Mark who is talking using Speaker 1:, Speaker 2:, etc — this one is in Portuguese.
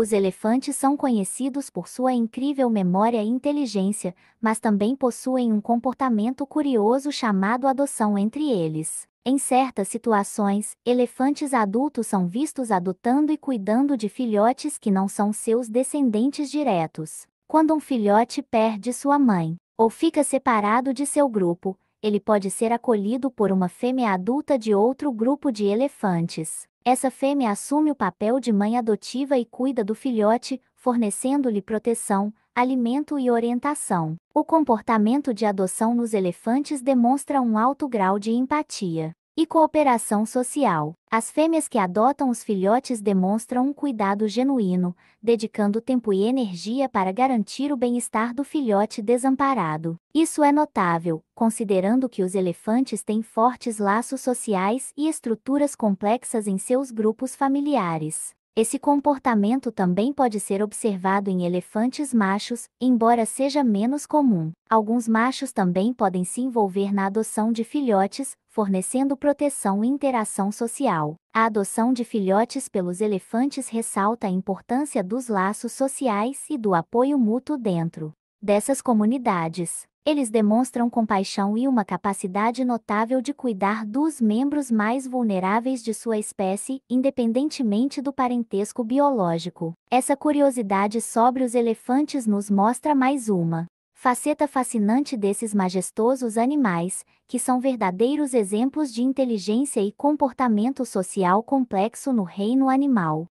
Speaker 1: Os elefantes são conhecidos por sua incrível memória e inteligência, mas também possuem um comportamento curioso chamado adoção entre eles. Em certas situações, elefantes adultos são vistos adotando e cuidando de filhotes que não são seus descendentes diretos. Quando um filhote perde sua mãe, ou fica separado de seu grupo, ele pode ser acolhido por uma fêmea adulta de outro grupo de elefantes. Essa fêmea assume o papel de mãe adotiva e cuida do filhote, fornecendo-lhe proteção, alimento e orientação. O comportamento de adoção nos elefantes demonstra um alto grau de empatia e cooperação social. As fêmeas que adotam os filhotes demonstram um cuidado genuíno, dedicando tempo e energia para garantir o bem-estar do filhote desamparado. Isso é notável, considerando que os elefantes têm fortes laços sociais e estruturas complexas em seus grupos familiares. Esse comportamento também pode ser observado em elefantes machos, embora seja menos comum. Alguns machos também podem se envolver na adoção de filhotes, fornecendo proteção e interação social. A adoção de filhotes pelos elefantes ressalta a importância dos laços sociais e do apoio mútuo dentro dessas comunidades. Eles demonstram compaixão e uma capacidade notável de cuidar dos membros mais vulneráveis de sua espécie, independentemente do parentesco biológico. Essa curiosidade sobre os elefantes nos mostra mais uma faceta fascinante desses majestosos animais, que são verdadeiros exemplos de inteligência e comportamento social complexo no reino animal.